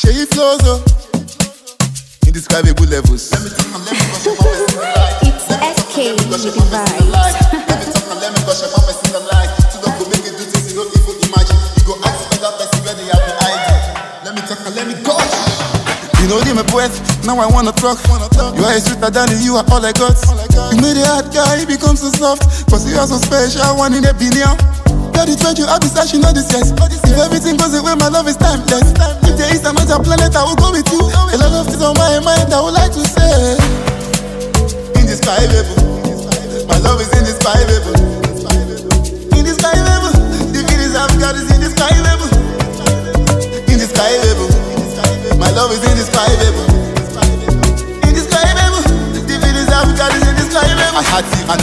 Seyiflowwzz oh. Indescribable levels. Let me talk and let me gush about person I like. It's SK with the vibes. Let me talk and let me gush about person I like. To don't go make you do things you don't even imagine. You go ask other person where they have been hiding. Let me talk and let me gush. You know they my breath, now I wanna talk. You are a sweeter than you are all I got. You made a hard guy become so soft. Cause you are so special, one in a billion. Is when you have this she know this yes. If everything goes away, my love is timeless. If there is another planet, I will go with you. A lot of things on my mind, I would like to say. Indescribable. My love is. Indescribable.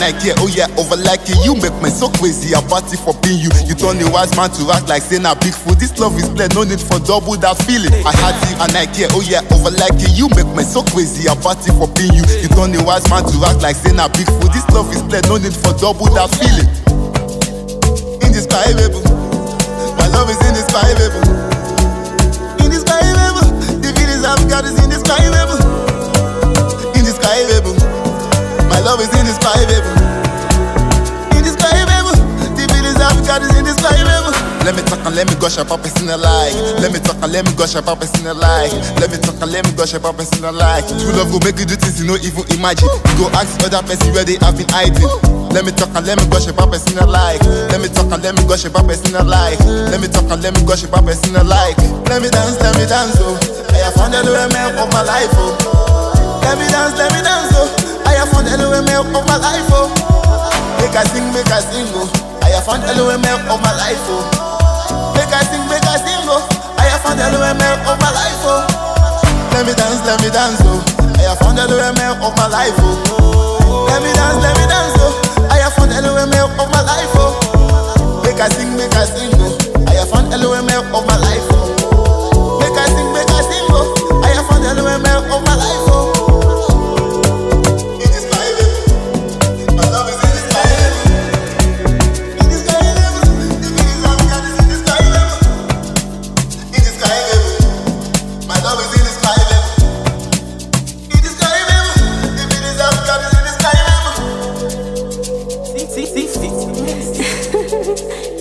I I care, oh yeah, over like you. You make me so crazy about it for being you. You turn a wise man to act like saying a big fool. This love is bled, no need for double that feeling. I had you and I care, oh yeah, over like you. You make me so crazy about it for being you. You turn a wise man to act like saying a big fool. This love is bled, no need for double that feeling. Indescribable. My love is. Indescribable. Indescribable. Indescribable. The feelings I've got is indescribable. Let me talk and let me gush about person I like. Let me talk and let me gush about person I like. Let me talk and let me gush about person I like. True love go make you do things you don't even imagine. You go ask other person where they have been hiding. Let me talk and let me gush about person I like. Let me talk and let me gush about person I like. Let me talk and let me gush about person I like. Let me dance, let me dance, oh. I have found the way of my life, oh. Let me dance, let me dance, oh. Life, oh. Make I sing, make I sing, oh. I have found the way of my life, oh. Let me dance, let me dance, oh. I have found the way of my life, oh. Let me dance,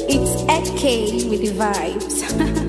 It's SK with the vibes.